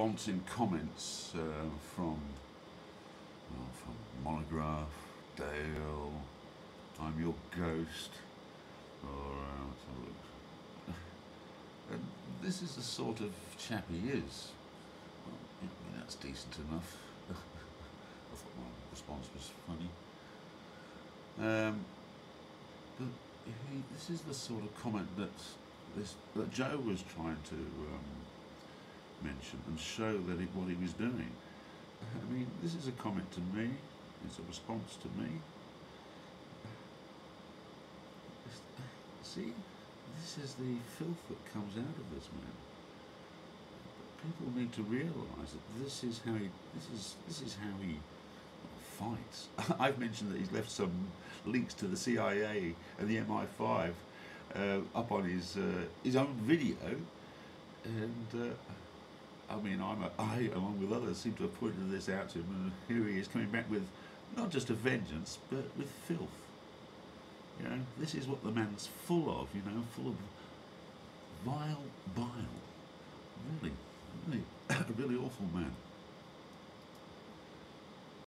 response in comments uh, from well, from Montagraph, Dale, I'm your ghost, or uh, this is the sort of chap he is. Well, I mean, that's decent enough. I thought my response was funny. Um, but he, this is the sort of comment that this that Joe was trying to um, mention and show that it, what he was doing. I mean, this is a comment to me. It's a response to me. See, this is the filth that comes out of this man. People need to realise that this is how he. This is this is how he fights. I've mentioned that he's left some links to the CIA and the MI5 uh, up on his uh, his own video, and uh, I mean, I'm a, I, along with others, seem to have pointed this out to him, and here he is coming back with not just a vengeance, but with filth. You know, this is what the man's full of. You know, full of vile bile. Really, really, a really awful man.